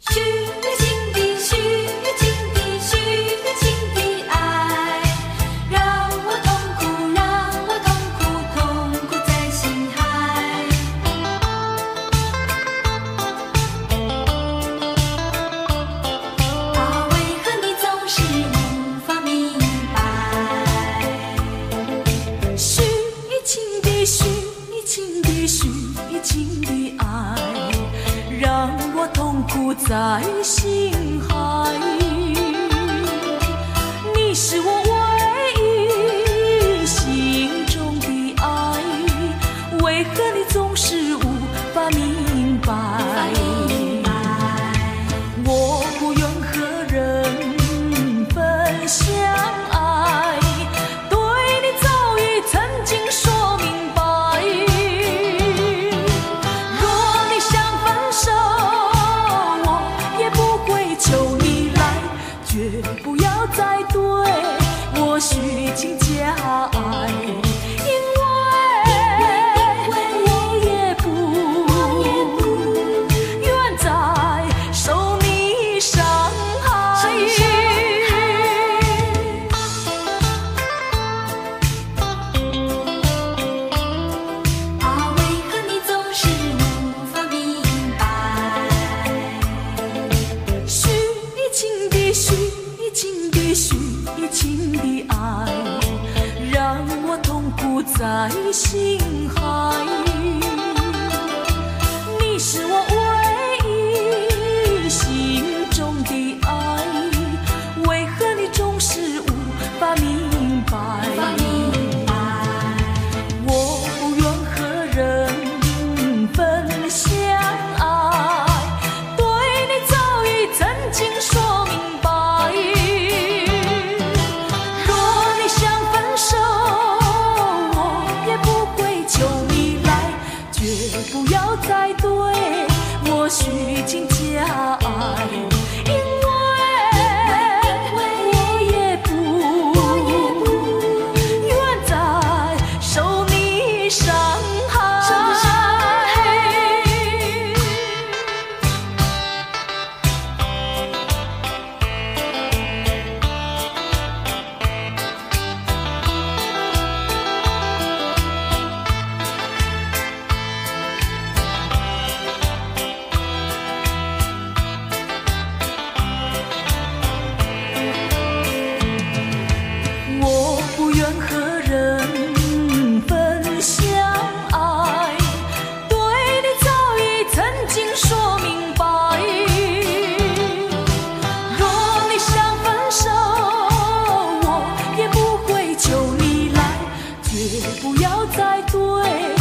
虚情的虚情的虚情的爱让我痛苦让我痛苦痛苦在心海为何你总是无法明白虚情的虚情的虚情的爱。苦在心海。你是我不在心海。不要再对